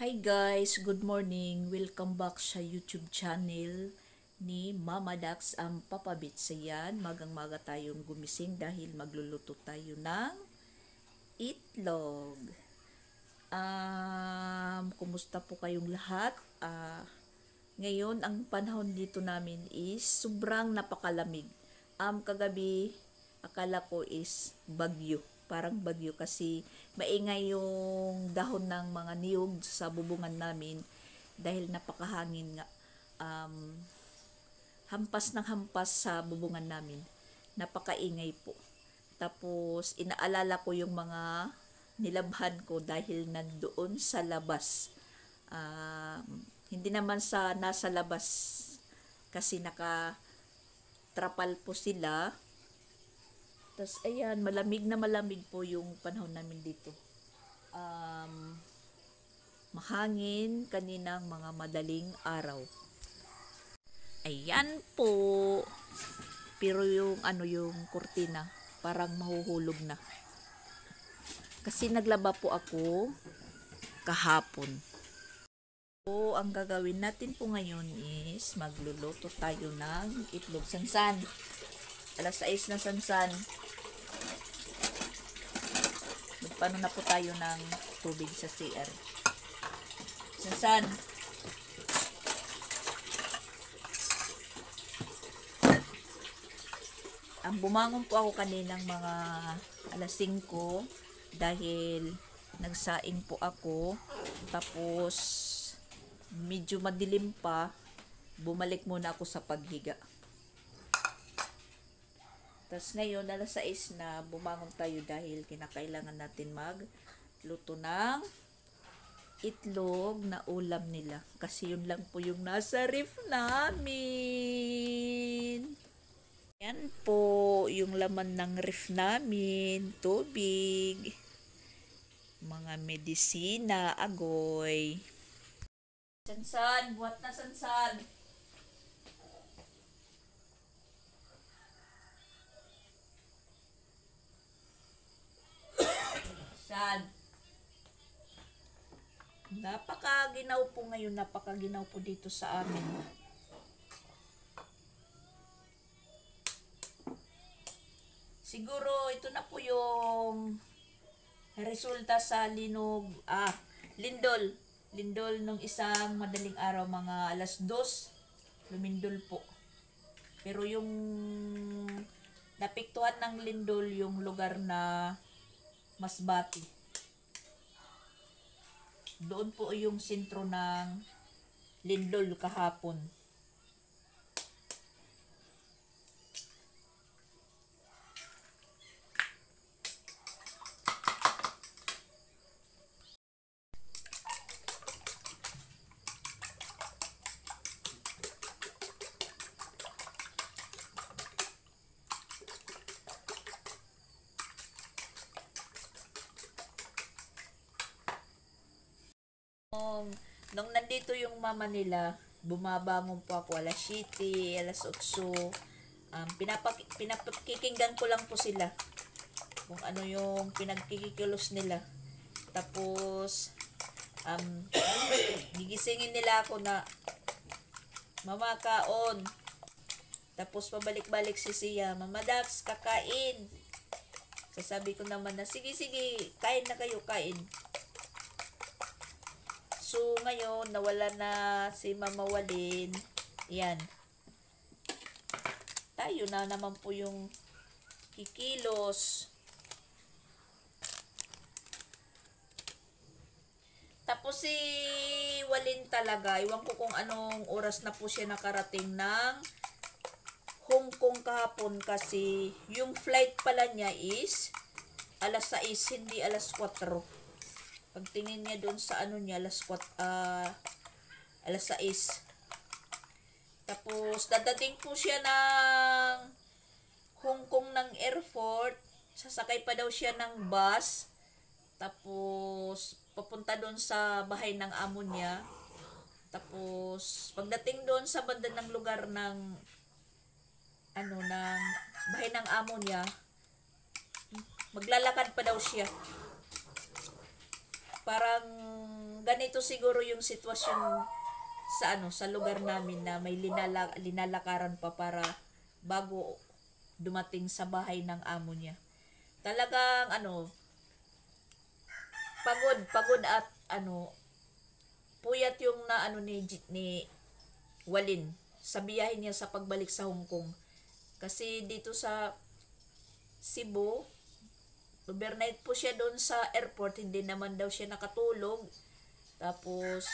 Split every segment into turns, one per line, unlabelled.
Hi guys, good morning. Welcome back sa YouTube channel ni Mama Dax ang papabit sa yan. Magang-maga tayong gumising dahil magluluto tayo ng itlog. Um, kumusta po kayong lahat? Ah, ngayon, ang panahon dito namin is sobrang napakalamig. Um, kagabi, akala ko is bagyo. Parang bagyo kasi maingay yung dahon ng mga niyog sa bubungan namin dahil napakahangin nga. Um, hampas ng hampas sa bubungan namin. Napakaingay po. Tapos, inaalala ko yung mga nilabhan ko dahil nandoon sa labas. Um, hindi naman sa nasa labas kasi naka trapal po sila. Tapos, ayan, malamig na malamig po yung panahon namin dito. Um, mahangin kaninang mga madaling araw. Ayan po. Pero yung ano yung kurtina, parang mahuhulog na. Kasi naglaba po ako kahapon. So, ang gagawin natin po ngayon is magluluto tayo ng itlog sansan. Alas 6 na sansan. Magpano na po tayo ng tubig sa CR. Sansan. Ang bumangon po ako kaninang mga alas 5 dahil nagsaing po ako. Tapos medyo madilim pa. Bumalik muna ako sa paghiga. Tapos ngayon, alas 6 na, bumangon tayo dahil kinakailangan natin magluto ng itlog na ulam nila. Kasi yun lang po yung nasa ref namin. Yan po, yung laman ng ref namin, tubig, mga medisina, agoy. Sansan, buhat na sansan. San. Napakaginaw po ngayon, napakaginaw po dito sa amin. Siguro ito na po yung resulta sa linog, ah, lindol. Lindol nung isang madaling araw, mga alas dos, lumindol po. Pero yung napiktuhan ng lindol yung lugar na Masbati. Doon po yung sentro ng lindol kahapon. Nung, nung nandito yung mama nila, bumabangon po ako alas 7, alas 8. Um, pinapak, pinapakikinggan ko lang po sila kung ano yung pinagkikikilos nila. Tapos, um, gigisingin nila ako na, Mama, kaon. Tapos, pabalik-balik si Sia, Mama Dax, kakain. Sasabi ko naman na, sige, sige, kain na kayo, kain. So, ngayon, nawala na si Mama Walin. Yan. Tayo na naman po yung kikilos. Tapos si Walin talaga, iwan ko kung anong oras na po siya nakarating ng Hong Kong kahapon kasi yung flight pala niya is alas 6, hindi alas 4. Pagtingin niya doon sa ano niya, alas 4, uh, alas 6. Tapos, dadating po siya ng Hong Kong ng airport. Sasakay pa daw siya ng bus. Tapos, papunta doon sa bahay ng amo niya. Tapos, pagdating doon sa banda ng lugar ng ano, ng bahay ng amo niya, maglalakad pa daw siya parang ganito siguro yung sitwasyon sa ano sa lugar namin na may linala, linalakaran pa para bago dumating sa bahay ng amo niya. Talagang ano pagod pagod at ano puyat yung na ano ni ni Walin sa biyahe niya sa pagbalik sa Hong Kong. Kasi dito sa Cebu, overnight po siya doon sa airport, hindi naman daw siya nakatulog. Tapos,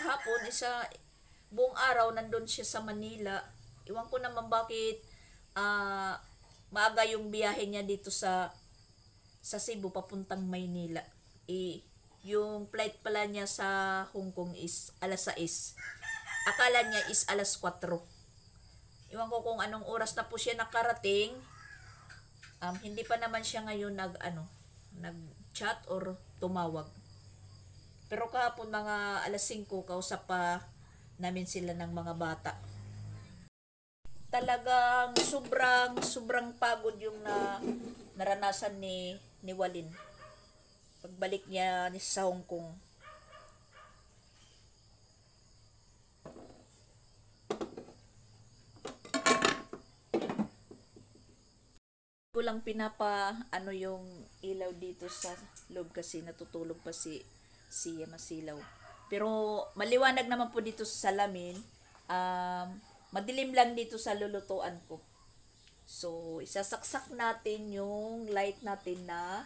kahapon, isa, buong araw, nandun siya sa Manila. Iwan ko naman bakit ah maaga yung biyahe niya dito sa sa Cebu papuntang Maynila. Eh, yung flight pala niya sa Hong Kong is alas 6. Akala niya is alas 4. Iwan ko kung anong oras na po siya nakarating. Um, hindi pa naman siya ngayon nag ano, nag-chat or tumawag. Pero kahapon mga alas 5 kausap pa namin sila ng mga bata. Talagang sobrang sobrang pagod yung na naranasan ni ni Walin. Pagbalik niya ni sa Hong Kong. Ko lang pinapa ano yung ilaw dito sa loob kasi natutulog pa si si Masilaw. Pero maliwanag naman po dito sa salamin. Um, madilim lang dito sa lulutuan ko. So, isasaksak natin yung light natin na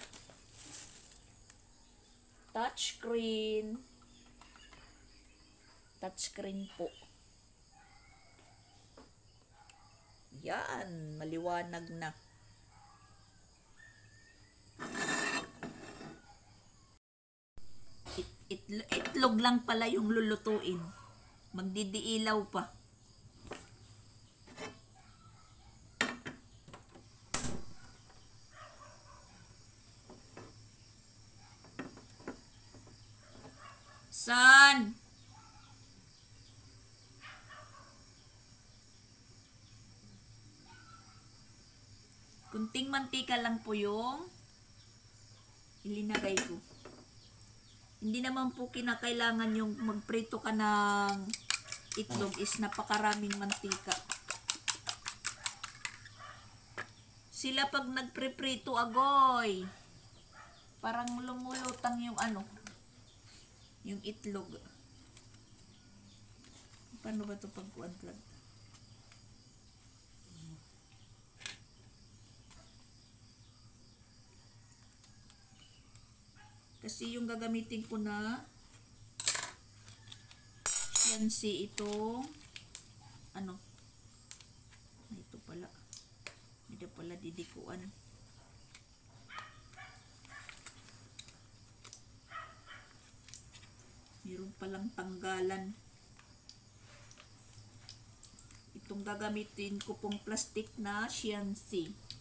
touchscreen. Touchscreen po. Yan, maliwanag na. It, it, itlog lang pala yung lulutuin. Magdidiilaw pa. San? Kunting mantika lang po yung ilinagay ko. Hindi naman po kinakailangan yung magprito ka ng itlog is napakaraming mantika. Sila pag nagpreprito agoy, parang lumulutang yung ano, yung itlog. Paano ba ito pag-unplug? Kasi yung gagamitin ko na yan si itong ano ito pala. Hindi pala didikuan. Meron palang tanggalan. Itong gagamitin ko pong plastic na Shiansi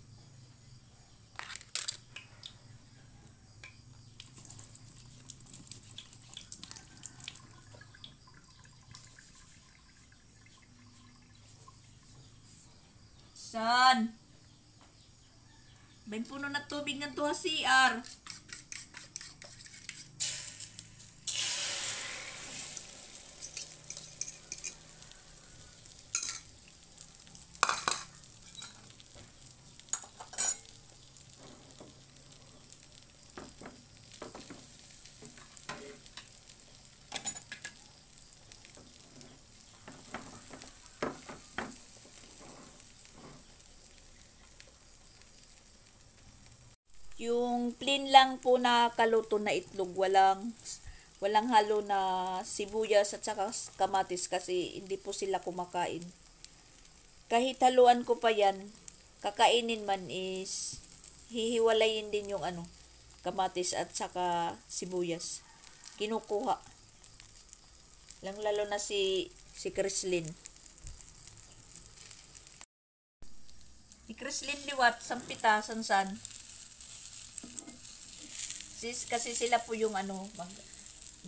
San? May puno na tubig ng tuha CR. Yung plain lang po na kaluto na itlog, walang walang halo na sibuyas at saka kamatis kasi hindi po sila kumakain. Kahit haluan ko pa yan, kakainin man is hihiwalayin din yung ano, kamatis at saka sibuyas. Kinukuha. Lang lalo na si si Chrislyn. Si Chrislyn liwat, sampita, sansan. Sis, kasi sila po yung ano, mag,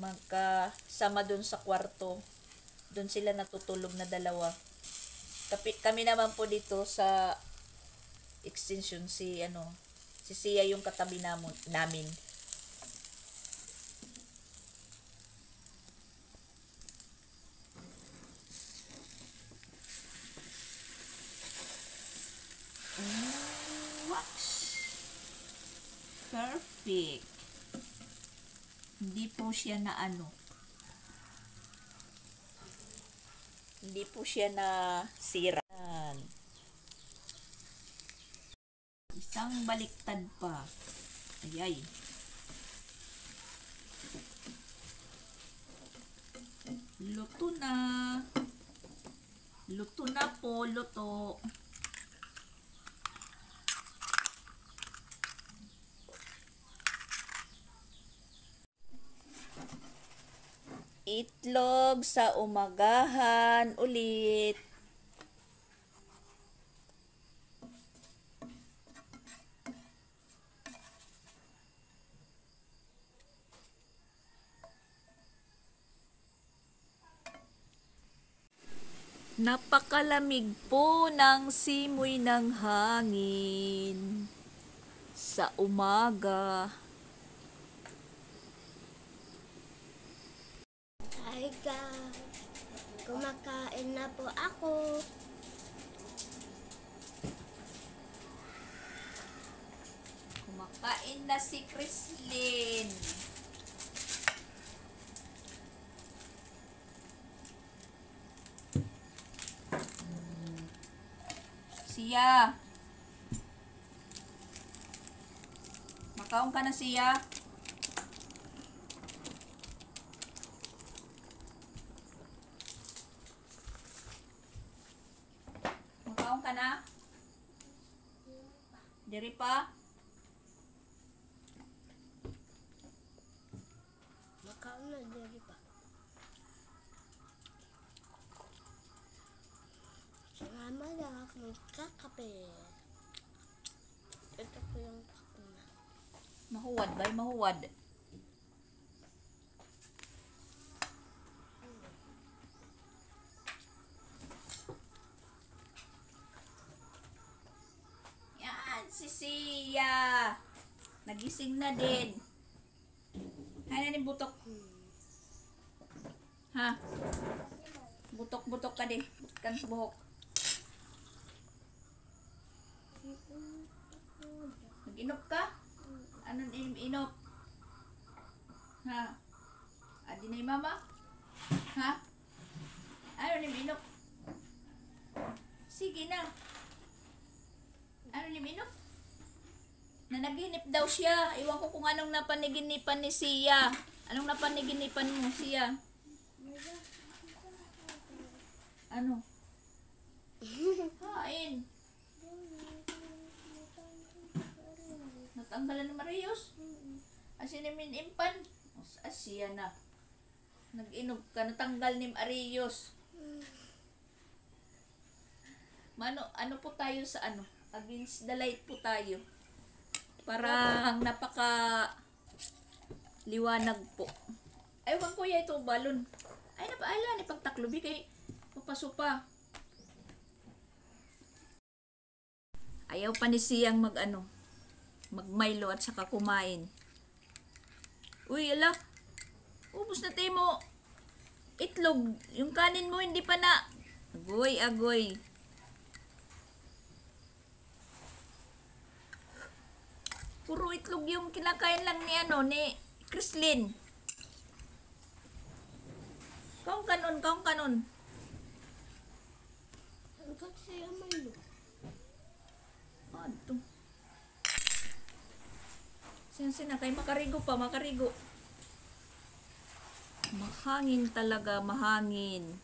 magkasama doon sa kwarto. Doon sila natutulog na dalawa. Kapi, kami naman po dito sa extension si ano, si Sia yung katabi namon, namin. perfect. Po siya na ano. Hindi po siya na sira. Isang baliktad pa. Ayay. Luto na. Luto na po, luto. Itlog sa umagahan ulit. Napakalamig po ng simoy ng hangin sa umaga.
Hi guys! Kumakain na po ako.
Kumakain na si Chrislyn. Siya. Makaon ka na siya. Makaon ka na? Diri pa?
Makaon na diri pa. Sama lang akong kakape. Ito po yung kakuna.
Mahuwad ba? Mahuwad. Yan, si Sia. Nagising na din. Ano ni butok? Ha? Butok-butok ka din. Kan sa buhok. Nag-inop ka? Anong inom-inop? Ha? Adi na yung mama? Ha? Ano ni minop? Sige na. Ano ni minop? Na naginip daw siya. Iwan ko kung anong napaniginipan ni Sia. Anong napaniginipan mo, Sia? Ano? Kain. Natanggalan ni Marius? Asin ni Impan? Asya na. Nag-inog ka, natanggal ni Arios. Mano, ano po tayo sa ano? Against the light po tayo. Parang napaka liwanag po. Aywan ko ya ito balon. Ay napaala ni pagtaklubi kay papasupa. Ayaw pa ni siyang mag ano, mag-Milo at saka kumain. Uy, ala. Ubus na tayo mo. Itlog. Yung kanin mo hindi pa na. Agoy, agoy. Puro itlog yung kinakain lang ni ano, ni Chrislyn. Kaong kanon, kaong kanon.
Ang kasi amoy
Ano? Sense na kay makarigo pa, makarigo. Mahangin talaga, mahangin.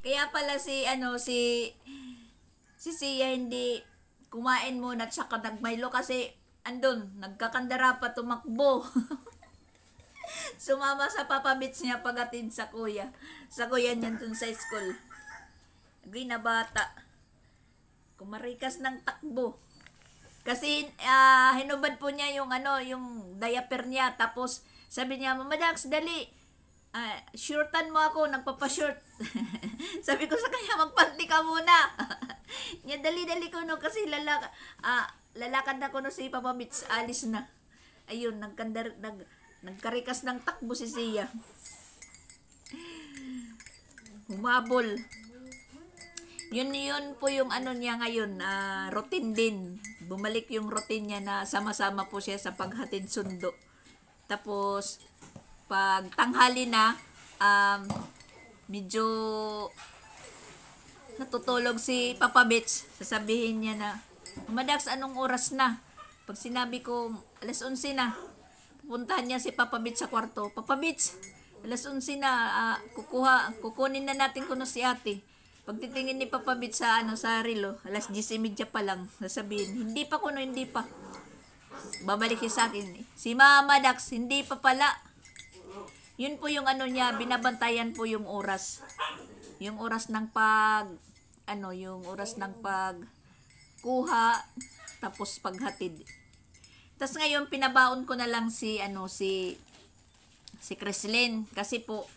Kaya pala si ano si si Sia hindi kumain muna at saka nagmaylo kasi andun, nagkakandara pa tumakbo. Sumama sa papabits niya pagatid sa kuya. Sa kuya niyan dun sa school. Agree na bata. Kumarikas ng takbo. Kasi ah, hinubad po niya yung ano, yung diaper niya. Tapos sabi niya, Mama Dax, dali. Ah, shortan mo ako, nagpapa-short. sabi ko sa kanya, magpanti ka muna. niya, dali-dali ko no, kasi lalak ah, lalakad na ko no si Papa Bits, alis na. Ayun, nagkandar, nag, Nagkarikas ng takbo si Sia. Humabol. Yun yun po yung ano niya ngayon, ah, routine din. Bumalik yung routine niya na sama-sama po siya sa paghatid sundo. Tapos, pag tanghali na, um, medyo natutulog si Papa Bits. Sasabihin niya na, Madax, anong oras na? Pag sinabi ko, alas 11 na, pupuntahan niya si Papa Bits sa kwarto. Papa Bits, alas 11 na, ah, kukuha, kukunin na natin kuno si ate. Pag titingin ni Papa Bits sa, ano, sa relo, alas 10.30 pa lang, sasabihin, hindi pa kuno, hindi pa. Babalik siya sa akin, si Mama Dax, hindi pa pala. Yun po yung ano niya, binabantayan po yung oras. Yung oras ng pag, ano, yung oras ng pag kuha, tapos paghatid. Tapos ngayon, pinabaon ko na lang si, ano, si, si Creslin. Kasi po,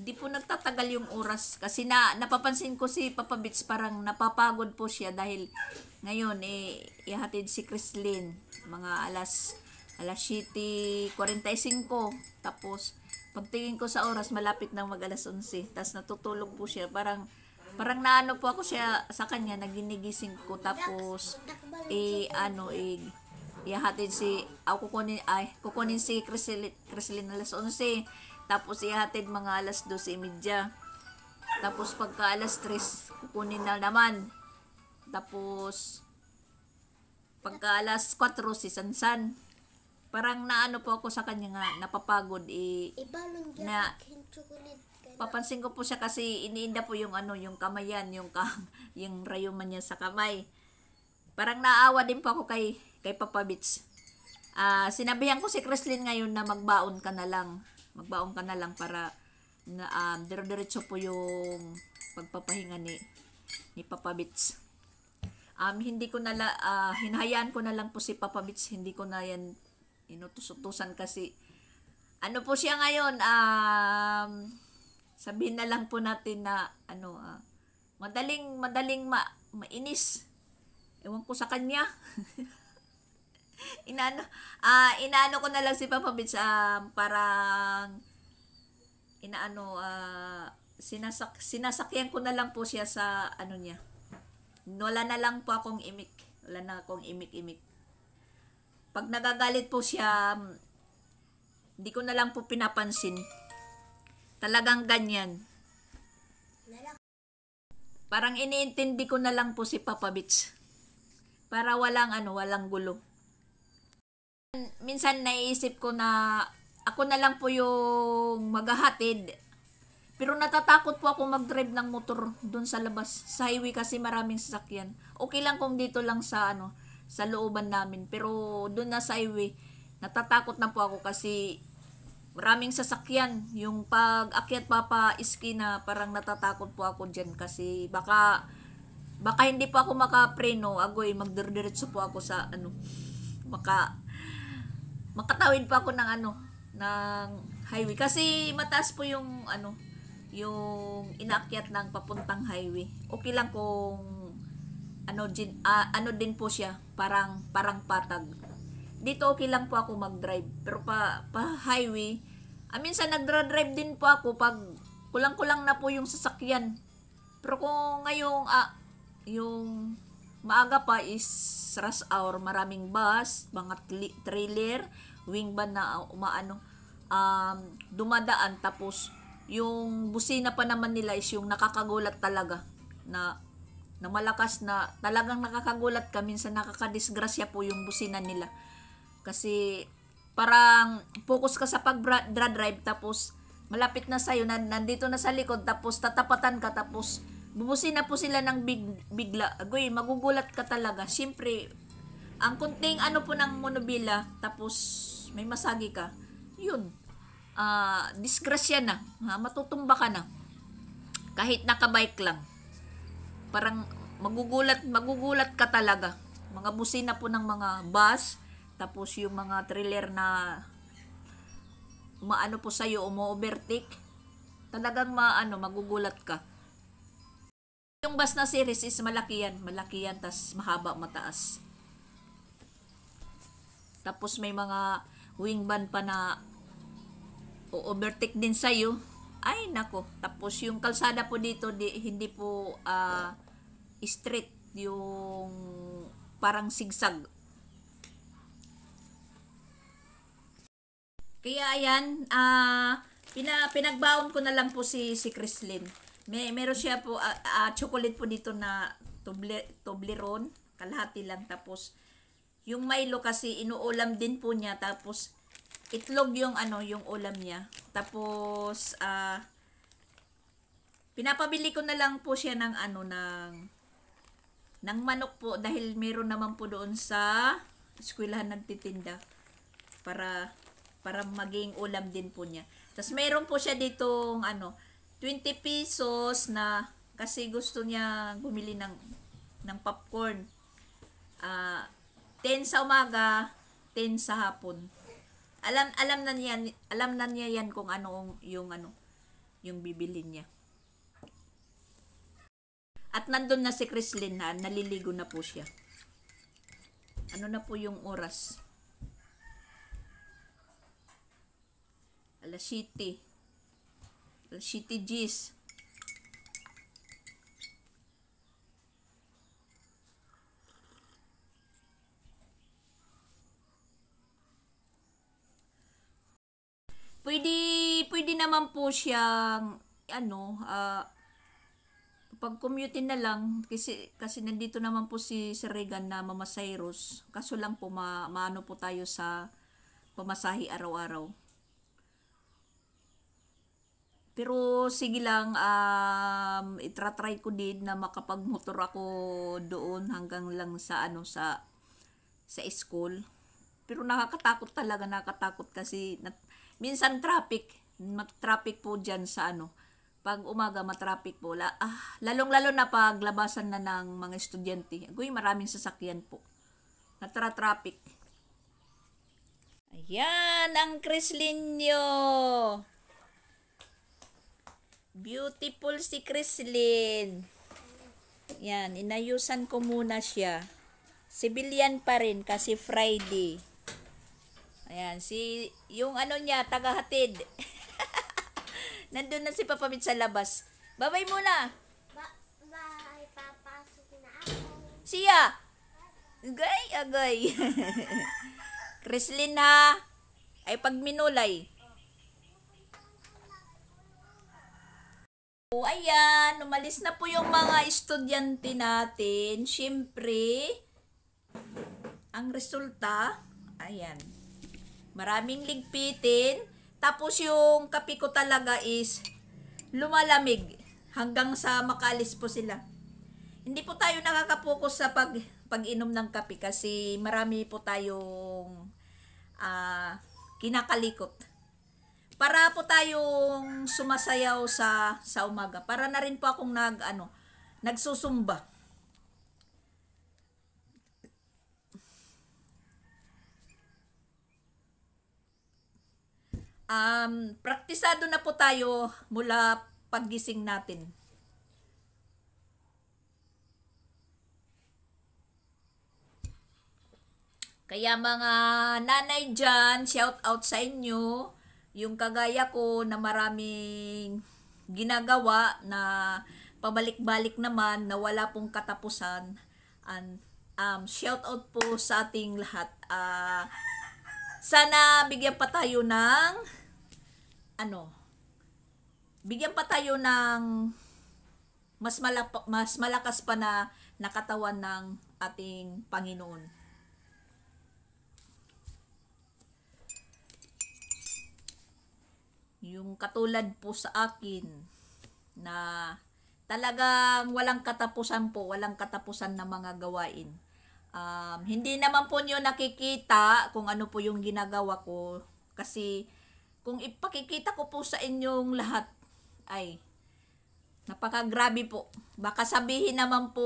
hindi po nagtatagal yung oras. Kasi na, napapansin ko si Papa Bits parang napapagod po siya dahil ngayon, eh, ihatid si Creslin. Mga alas, alas 7.45. Tapos, pagtingin ko sa oras, malapit na mag alas 11. Tapos natutulog po siya. Parang, parang naano po ako siya sa kanya, naginigising ko. Tapos, eh, ano, eh, ihatid si, ako kukunin, ay, kukunin si Criselin, Criselin alas 11. Tapos ihatid mga alas 12.30. Tapos pagka alas 3, kukunin na naman. Tapos, pagka alas 4, si Sansan. Parang naano po ako sa kanya nga, napapagod. Eh,
Ibalon dyan
Na- papansin ko po siya kasi iniinda po yung ano, yung kamayan, yung ka, yung rayuman niya sa kamay. Parang naawa din po ako kay kay Papa Bits. Ah, sinabihan ko si Creslin ngayon na magbaon ka na lang. Magbaon ka na lang para na um, dire-diretso po yung pagpapahinga ni ni Papa Bits. Um, hindi ko na la, ah, hinahayaan ko na lang po si Papa Bits, hindi ko na yan inutusutusan kasi ano po siya ngayon, um, sabihin na lang po natin na ano ah, madaling madaling ma, mainis. Ewan ko sa kanya. Inaano ah inaano ko na lang si Papa Bits um, parang inaano ah sinasak sinasakyan ko na lang po siya sa ano niya. Wala na lang po akong imik. Wala na akong imik-imik pag nagagalit po siya hindi ko na lang po pinapansin talagang ganyan Parang iniintindi ko na lang po si Papa Bits. Para walang ano, walang gulo. Minsan naiisip ko na ako na lang po yung maghahatid. Pero natatakot po ako mag-drive ng motor doon sa labas. Sa highway kasi maraming sasakyan. Okay lang kung dito lang sa ano, sa looban namin. Pero doon na sa highway, natatakot na po ako kasi maraming sasakyan. Yung pag akyat pa pa iskina, parang natatakot po ako dyan kasi baka baka hindi pa ako makapreno, agoy magdirdiretso po ako sa ano, maka makatawid pa ako ng ano, ng highway kasi mataas po yung ano, yung inaakyat ng papuntang highway. Okay lang kung ano din ah, ano din po siya, parang parang patag dito okay lang po ako mag-drive. Pero pa, pa highway, ah, minsan nagdra-drive din po ako pag kulang-kulang na po yung sasakyan. Pero kung ngayong, ah, yung maaga pa is rush hour, maraming bus, mga trailer, wing van na ah, umaano, um, dumadaan. Tapos, yung busina pa naman nila is yung nakakagulat talaga na na malakas na talagang nakakagulat ka minsan nakakadisgrasya po yung busina nila kasi parang focus ka sa pag-drive tapos malapit na sa'yo, nan- nandito na sa likod tapos tatapatan ka tapos bubusin na po sila ng big, bigla. Agoy, magugulat ka talaga. Siyempre, ang kunting ano po ng monobila tapos may masagi ka, yun. Ah, disgrasya na. Ha, matutumba ka na. Kahit nakabike lang. Parang magugulat, magugulat ka talaga. Mga busina po ng mga bus, tapos yung mga trailer na maano po sa'yo, umo-overtake, talagang maano, magugulat ka. Yung bus na series is malaki yan, malaki yan, tas mahaba, mataas. Tapos may mga wing van pa na o-overtake din sa'yo. Ay, nako. Tapos yung kalsada po dito, di, hindi po ah, straight. Yung parang sigsag. Kaya ayan, ah pina, pinagbaon ko na lang po si si Chrislyn. May meron siya po ah, ah, chocolate po dito na Tobler, Toblerone, kalahati lang tapos yung Milo kasi inuulam din po niya tapos itlog yung ano yung ulam niya. Tapos ah pinapabili ko na lang po siya ng ano ng ng manok po dahil meron naman po doon sa eskwelahan nagtitinda para para maging ulam din po niya. Tapos meron po siya ditong ano 20 pesos na kasi gusto niya bumili ng ng popcorn. Ah 10 sa umaga, 10 sa hapon. Alam alam na niya alam na niya yan kung ano yung ano yung bibili niya. At nandun na si Chrislyn na naliligo na po siya. Ano na po yung oras? Alas 7. Alas 7 Gs. Pwede, pwede naman po siyang, ano, ah, pag commutein na lang, kasi, kasi nandito naman po si, si Regan na Mama Cyrus. Kaso lang po, ma, maano po tayo sa pamasahi araw-araw. Pero sige lang, um, itratry ko din na makapagmotor ako doon hanggang lang sa ano sa sa school. Pero nakakatakot talaga, nakakatakot kasi nat, minsan traffic, mat-traffic po diyan sa ano. Pag umaga matraffic po, la, ah, lalong-lalo na pag labasan na ng mga estudyante. Agoy, maraming sasakyan po. Natra-traffic. Ayan, ang Crislinyo. Beautiful si Crislin. Yan, inayusan ko muna siya. Civilian pa rin kasi Friday. Ayan, si, yung ano niya, tagahatid. Nandun na si Papamit sa labas. Babay muna.
Ba bye, papasok na ako.
Siya. Agay, agay. Crislin ha. Ay pag minulay. O, ayan, umalis na po yung mga estudyante natin. Siyempre, ang resulta, ayan, maraming ligpitin. Tapos yung kape ko talaga is lumalamig hanggang sa makalis po sila. Hindi po tayo nakakapokus sa pag pag-inom ng kape kasi marami po tayong ah, kinakalikot. Para po tayong sumasayaw sa sa umaga. Para na rin po akong nag ano, nagsusumba. Um, praktisado na po tayo mula paggising natin. Kaya mga nanay dyan, shout out sa inyo. Yung kagaya ko na maraming ginagawa na pabalik-balik naman na wala pong katapusan. And, um, shout out po sa ating lahat. Ah, sana bigyan pa tayo ng ano bigyan pa tayo ng mas malap- mas malakas pa na nakatawan ng ating Panginoon. Yung katulad po sa akin na talagang walang katapusan po, walang katapusan na mga gawain. Um, hindi naman po nyo nakikita kung ano po yung ginagawa ko kasi kung ipakikita ko po sa inyong lahat ay napakagrabe po. Baka sabihin naman po,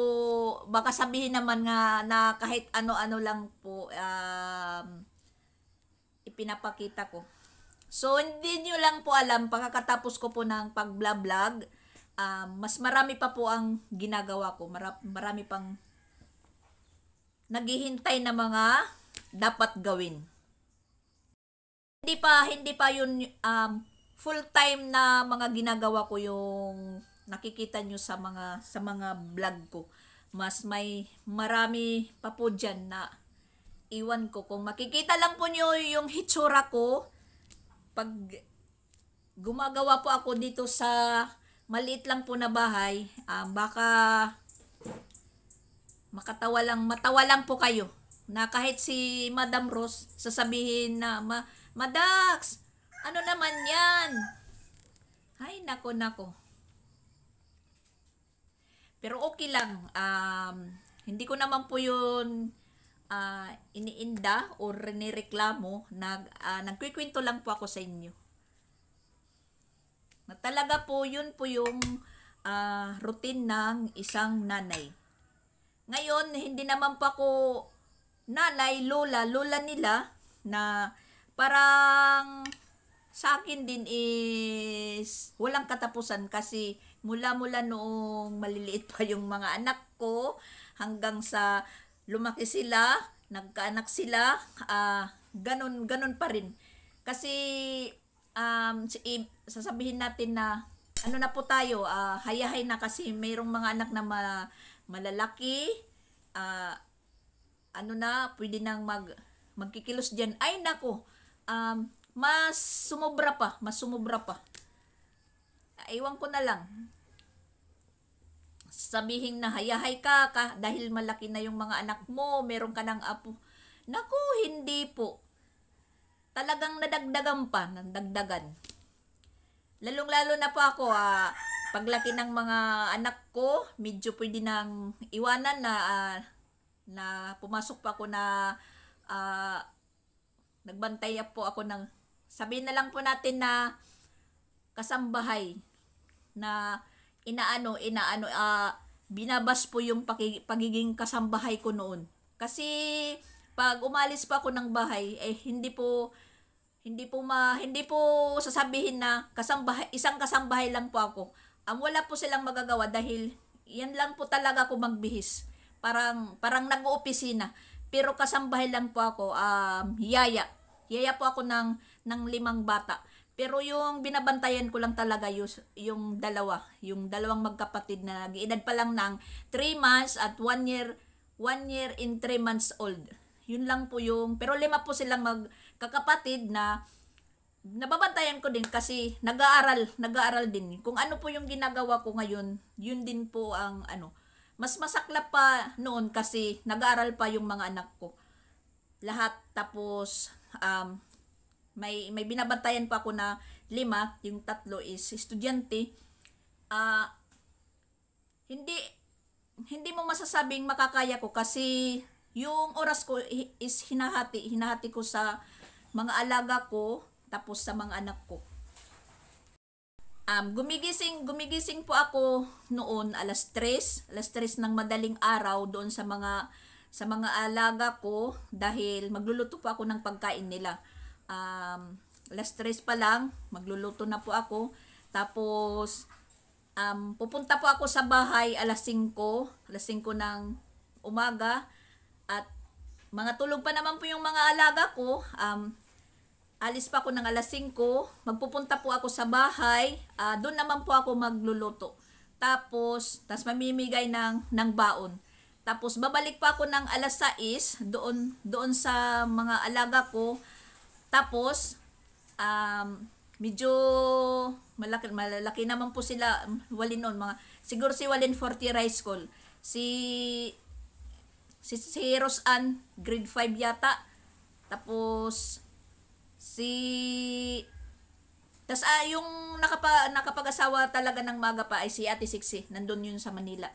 baka sabihin naman nga na kahit ano-ano lang po um, ipinapakita ko. So, hindi nyo lang po alam, pagkatapos ko po ng pag-vlog, um, mas marami pa po ang ginagawa ko. Mara- marami pang naghihintay na mga dapat gawin. Hindi pa hindi pa yun um, full time na mga ginagawa ko yung nakikita nyo sa mga sa mga vlog ko. Mas may marami pa po dyan na iwan ko. Kung makikita lang po nyo yung hitsura ko, pag gumagawa po ako dito sa maliit lang po na bahay, ah, baka makatawa lang, matawa lang po kayo. Na kahit si Madam Rose sasabihin na, Ma, Madax, ano naman yan? Ay, nako, nako. Pero okay lang. Um, hindi ko naman po yun ah, iniinda o rinireklamo. Nag, ah, nagkikwento lang po ako sa inyo. Na talaga po yun po yung ah, routine ng isang nanay. Ngayon, hindi naman pa ako nanay, lola, lola nila na parang sa akin din is walang katapusan kasi mula-mula noong maliliit pa yung mga anak ko hanggang sa lumaki sila, nagkaanak sila, ah ganun, ganun pa rin. Kasi um, sasabihin natin na ano na po tayo, ah, hayahay na kasi mayroong mga anak na ma- malalaki, ah, ano na, pwede nang mag, magkikilos dyan. Ay, nako, um, mas sumobra pa, mas sumobra pa. Ah, Iwan ko na lang. Sabihin na hayahay ka, ka dahil malaki na yung mga anak mo, meron ka ng apo. Naku, hindi po. Talagang nadagdagan pa, nadagdagan. Lalong-lalo na po ako, ah, paglaki ng mga anak ko, medyo pwede nang iwanan na ah, na pumasok pa ako na ah, nagbantay po ako ng sabihin na lang po natin na kasambahay na inaano inaano ah, binabas po yung pagiging kasambahay ko noon. Kasi pag umalis pa ako ng bahay eh hindi po hindi po ma hindi po sasabihin na kasambahay isang kasambahay lang po ako ang wala po silang magagawa dahil yan lang po talaga ako magbihis. Parang parang nag-oopisina pero kasambahay lang po ako um yaya. Yaya po ako ng ng limang bata. Pero yung binabantayan ko lang talaga yung, yung dalawa. Yung dalawang magkapatid na nag-edad pa lang ng 3 months at 1 year 1 year in 3 months old. Yun lang po yung pero lima po silang magkakapatid na nababantayan ko din kasi nag-aaral, nag-aaral din. Kung ano po yung ginagawa ko ngayon, yun din po ang ano. Mas masaklap pa noon kasi nag-aaral pa yung mga anak ko. Lahat tapos um, may may binabantayan pa ako na lima, yung tatlo is estudyante. Ah hindi hindi mo masasabing makakaya ko kasi yung oras ko is hinahati, hinahati ko sa mga alaga ko tapos sa mga anak ko. Um, gumigising, gumigising po ako noon alas 3, alas 3 ng madaling araw doon sa mga sa mga alaga ko dahil magluluto po ako ng pagkain nila. Um, alas 3 pa lang, magluluto na po ako. Tapos um, pupunta po ako sa bahay alas 5, alas 5 ng umaga at mga tulog pa naman po yung mga alaga ko. Um, alis pa ako ng alas 5, magpupunta po ako sa bahay, ah, doon naman po ako magluluto. Tapos, tas mamimigay ng, ng baon. Tapos, babalik pa ako ng alas 6, doon, doon sa mga alaga ko. Tapos, um, medyo malaki, malalaki naman po sila, walin noon, mga, siguro si Walin 40 High School. Si, si, si Rose Ann, grade 5 yata. Tapos, si tas ah, yung nakapa, nakapag-asawa talaga ng maga pa ay si Ate Sixi. Nandun yun sa Manila.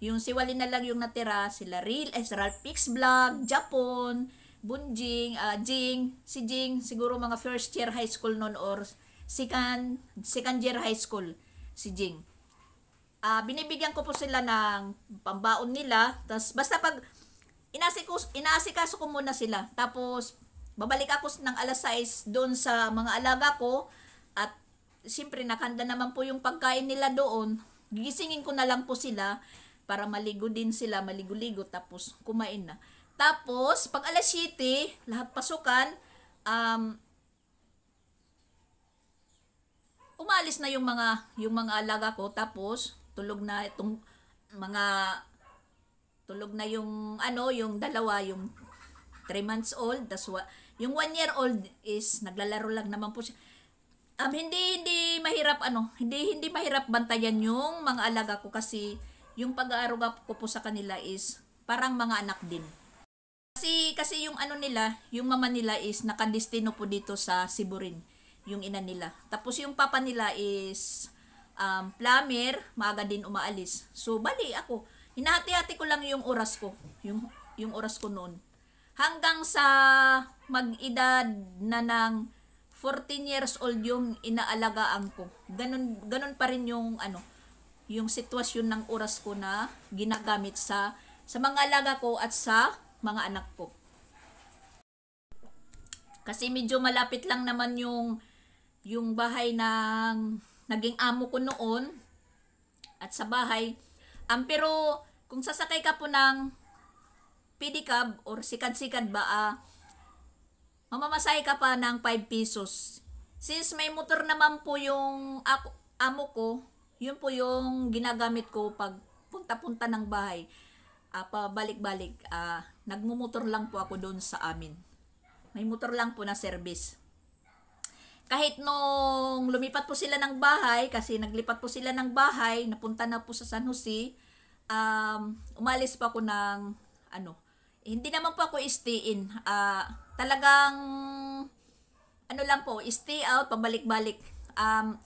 Yung si Wali na lang yung natira, sila Real, eh, Pix Vlog, Japon, Bunjing, ah, Jing, si Jing, siguro mga first year high school noon or second, second year high school, si Jing. Ah, binibigyan ko po sila ng pambaon nila. Tas basta pag inasikus, inaasikaso ko muna sila. Tapos babalik ako ng alas 6 doon sa mga alaga ko at siyempre nakanda naman po yung pagkain nila doon. Gigisingin ko na lang po sila para maligo din sila, maligo-ligo tapos kumain na. Tapos pag alas 7, lahat pasukan, um, umalis na yung mga yung mga alaga ko tapos tulog na itong mga tulog na yung ano yung dalawa yung 3 months old tas wa, yung 1 year old is naglalaro lang naman po siya. Um, hindi hindi mahirap ano hindi hindi mahirap bantayan yung mga alaga ko kasi yung pag-aaruga ko po sa kanila is parang mga anak din. Kasi kasi yung ano nila yung mama nila is nakadestino po dito sa Siburin yung ina nila. Tapos yung papa nila is um, plumber maaga din umaalis. So bali ako hinahati-hati ko lang yung oras ko yung yung oras ko noon hanggang sa mag-edad na ng 14 years old yung inaalagaan ko. Ganun, ganun pa rin yung ano, yung sitwasyon ng oras ko na ginagamit sa sa mga alaga ko at sa mga anak ko. Kasi medyo malapit lang naman yung yung bahay ng naging amo ko noon at sa bahay. Um, pero kung sasakay ka po ng pedicab or sikad-sikad ba ah, mamamasahe ka pa ng 5 pesos. Since may motor naman po yung ako, amo ko, yun po yung ginagamit ko pag punta-punta ng bahay. Ah, pabalik-balik, ah, nagmumotor lang po ako doon sa amin. May motor lang po na service. Kahit nung lumipat po sila ng bahay, kasi naglipat po sila ng bahay, napunta na po sa San Jose, um, umalis pa ako ng, ano, hindi naman po ako stay in. Ah, talagang, ano lang po, stay out, pabalik-balik. Um,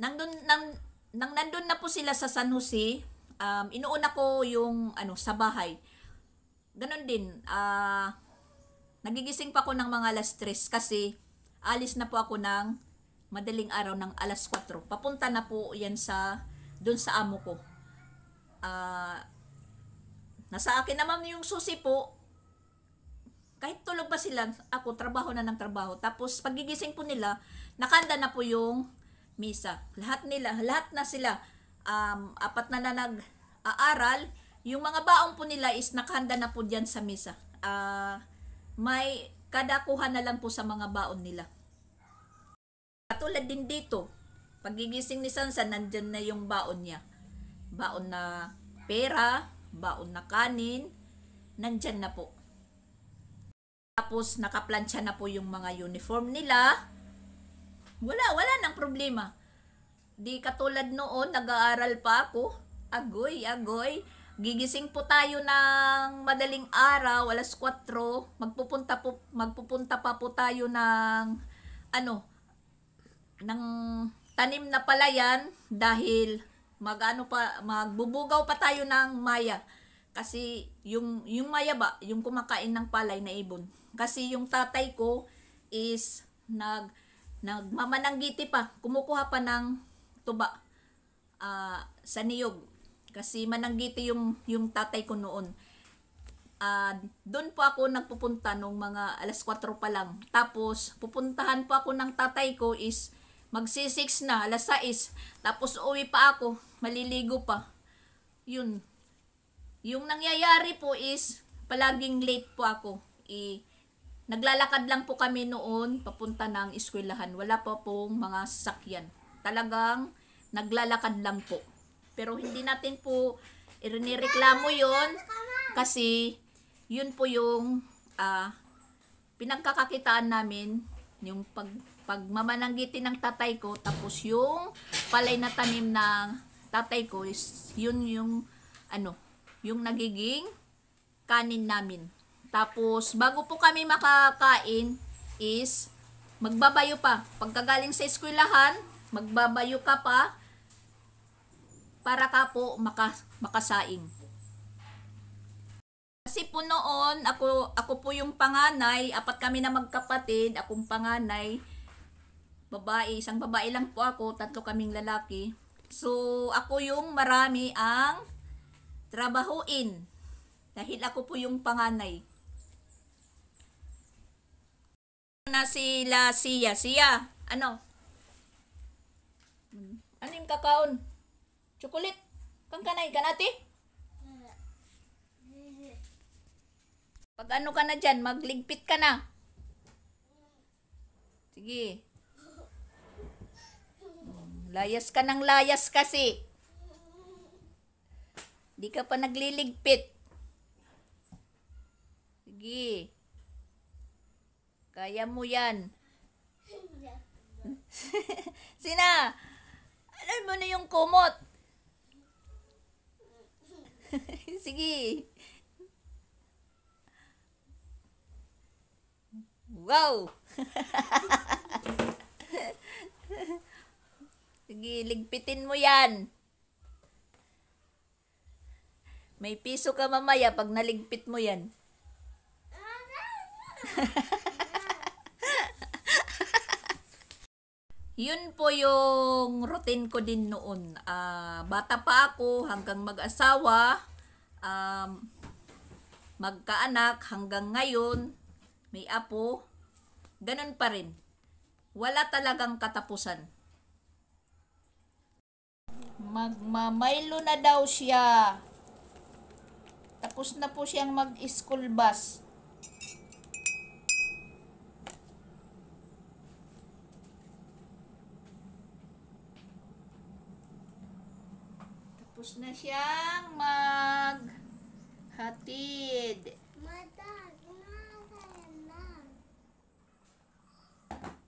nandun, nang, nang nandun na po sila sa San Jose, um, inuuna ko yung, ano, sa bahay. Ganon din, ah, nagigising pa ako ng mga alas 3 kasi alis na po ako ng madaling araw ng alas 4. Papunta na po yan sa, dun sa amo ko. Ah, nasa akin naman yung susi po, kahit tulog pa sila, ako trabaho na ng trabaho. Tapos pagigising po nila, nakanda na po yung misa. Lahat nila, lahat na sila, um, apat na na nag-aaral, yung mga baong po nila is nakahanda na po dyan sa misa. Ah, may kadakuhan na lang po sa mga baon nila. Katulad din dito, pagigising ni Sansa, nandyan na yung baon niya. Baon na pera, baon na kanin, nandyan na po. Tapos nakaplansya na po yung mga uniform nila. Wala, wala nang problema. Di katulad noon, nag-aaral pa ako. Agoy, agoy. Gigising po tayo ng madaling araw, alas 4. Magpupunta po, magpupunta pa po tayo ng ano, ng tanim na palayan dahil magano pa magbubugaw pa tayo ng maya. Kasi yung yung maya ba yung kumakain ng palay na ibon. Kasi yung tatay ko is nag nagmamananggiti pa. Kumukuha pa ng tuba ah, sa niyog. Kasi mananggiti yung yung tatay ko noon. Ah doon po ako nagpupunta nung mga alas 4 pa lang. Tapos pupuntahan po ako ng tatay ko is magsi-6 na alas 6 tapos uwi pa ako maliligo pa. Yun. Yung nangyayari po is palaging late po ako. I naglalakad lang po kami noon papunta ng eskwelahan. Wala pa pong mga sasakyan. Talagang naglalakad lang po. Pero hindi natin po irinireklamo yon kasi yun po yung ah, pinagkakakitaan namin yung pag pagmamananggiti ng tatay ko tapos yung palay na tanim ng tatay ko is yun yung ano yung nagiging kanin namin. Tapos bago po kami makakain is magbabayo pa. Pagkagaling sa eskwelahan magbabayo ka pa para ka po maka, makasaing. Kasi po noon, ako, ako po yung panganay, apat kami na magkapatid, akong panganay, babae, isang babae lang po ako, tatlo kaming lalaki. So, ako yung marami ang trabahuin. Dahil ako po yung panganay. Na sila siya. Siya, ano? Ano yung kakaon? Chocolate? Kang kanay, kanati? Pag ano ka na dyan, magligpit ka na. Sige. Layas ka ng layas kasi. Di ka pa nagliligpit. Sige. Kaya mo yan. Sina, alam mo na yung kumot. Sige. Wow! Sige, ligpitin mo yan. May piso ka mamaya pag naligpit mo yan. Yun po yung routine ko din noon. Ah, bata pa ako hanggang mag-asawa, um, magkaanak hanggang ngayon, may apo, ganun pa rin. Wala talagang katapusan. Magmamaylo na daw siya. Tapos na po siyang mag-school bus. Tapos na siyang maghatid.
Madag na na.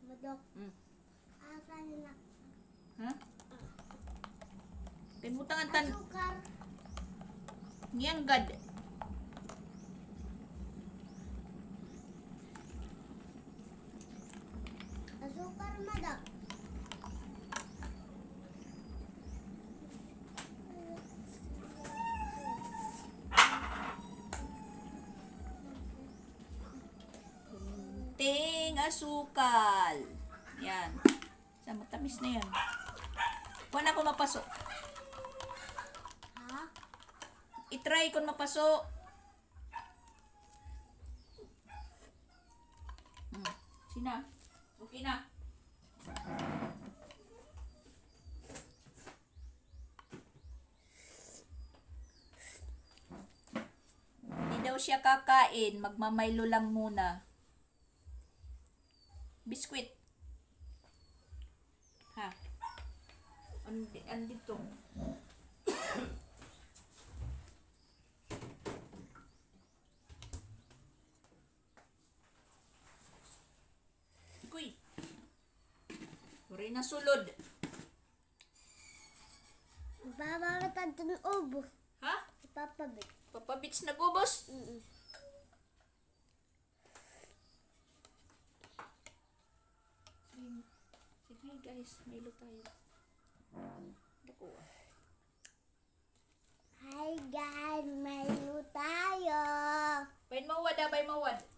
Madok.
Mm.
Asan na?
Ha? Kalimutan ang tan... Niyang gad.
Asukar madak.
Ting asukal. Yan. Sa matamis na yan. Kuha na ko mapasok. I-try ko mapasok. Hmm. Sina? Okay na. Hindi siya kakain. Magmamaylo lang muna. Biskwit. Ha? Andi, andito. Kuy. Uri na sulod.
Babakatan dun ubo.
Ha?
Ipapabit.
Papabits na gubos.
Mm-mm.
Sige guys, milo tayo. Dako ah.
Hi guys, may tayo.
Bayin mawad ah, bayin mawad.